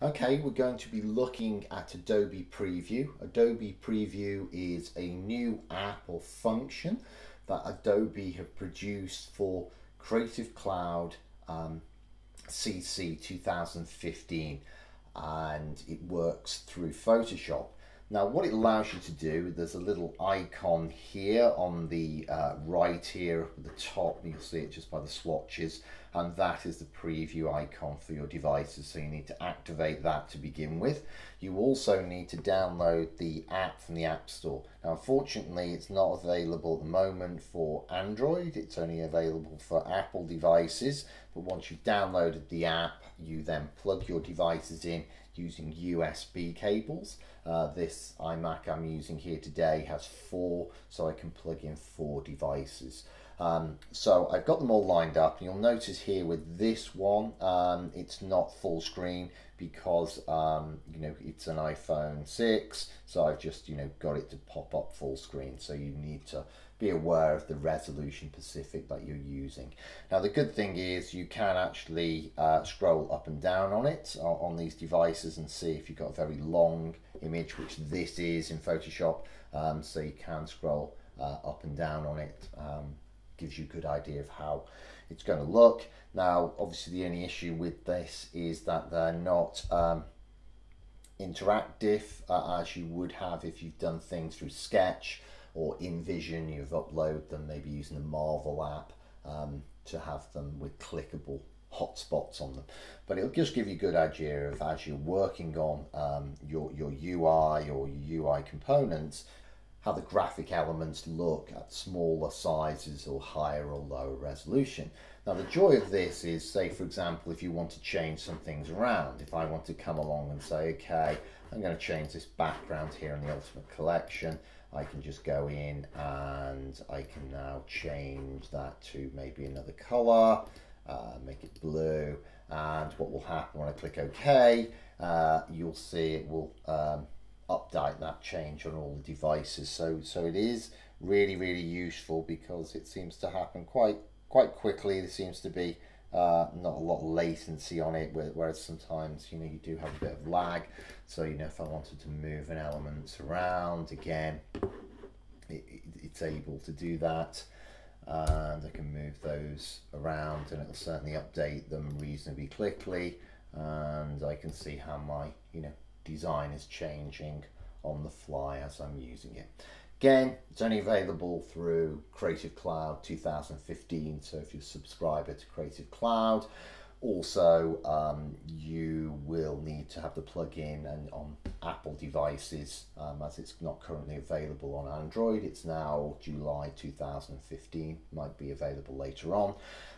Okay, we're going to be looking at Adobe Preview. Adobe Preview is a new app or function that Adobe have produced for Creative Cloud um, CC 2015 and it works through Photoshop. Now what it allows you to do, there's a little icon here on the uh, right here at the top, you'll see it just by the swatches, and that is the preview icon for your devices, so you need to activate that to begin with. You also need to download the app from the App Store. Now unfortunately it's not available at the moment for Android, it's only available for Apple devices, but once you've downloaded the app, you then plug your devices in using USB cables. Uh, this iMac I'm using here today has four, so I can plug in four devices. Um, so I've got them all lined up. And you'll notice here with this one, um, it's not full screen because um, you know it's an iPhone 6. So I've just you know got it to pop up full screen. So you need to be aware of the resolution specific that you're using. Now the good thing is you can actually uh, scroll up and down on it uh, on these devices and see if you've got a very long image, which this is in Photoshop. Um, so you can scroll uh, up and down on it. Um, gives you a good idea of how it's going to look. Now, obviously, the only issue with this is that they're not um, interactive uh, as you would have if you've done things through Sketch or InVision. You've uploaded them maybe using the Marvel app um, to have them with clickable hotspots on them. But it'll just give you a good idea of as you're working on um, your, your UI or your UI components, how the graphic elements look at smaller sizes or higher or lower resolution. Now the joy of this is, say for example, if you want to change some things around, if I want to come along and say, okay, I'm going to change this background here in the Ultimate Collection, I can just go in and I can now change that to maybe another color, uh, make it blue, and what will happen when I click OK, uh, you'll see it will um, update that change on all the devices. So, so it is really, really useful because it seems to happen quite, quite quickly. There seems to be uh, not a lot of latency on it, whereas sometimes, you know, you do have a bit of lag. So, you know, if I wanted to move an element around again, it, it, it's able to do that. And I can move those around and it'll certainly update them reasonably quickly. And I can see how my, you know, design is changing on the fly as I'm using it. Again, it's only available through Creative Cloud 2015, so if you're a subscriber to Creative Cloud, also um, you will need to have the plugin and on Apple devices um, as it's not currently available on Android. It's now July 2015, might be available later on.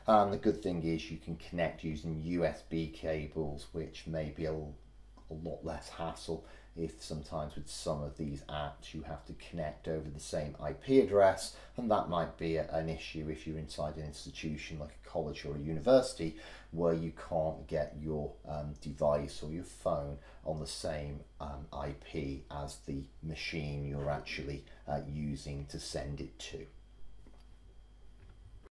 And the good thing is you can connect using USB cables, which may be a a lot less hassle if sometimes with some of these apps you have to connect over the same IP address and that might be a, an issue if you're inside an institution like a college or a university where you can't get your um, device or your phone on the same um, IP as the machine you're actually uh, using to send it to.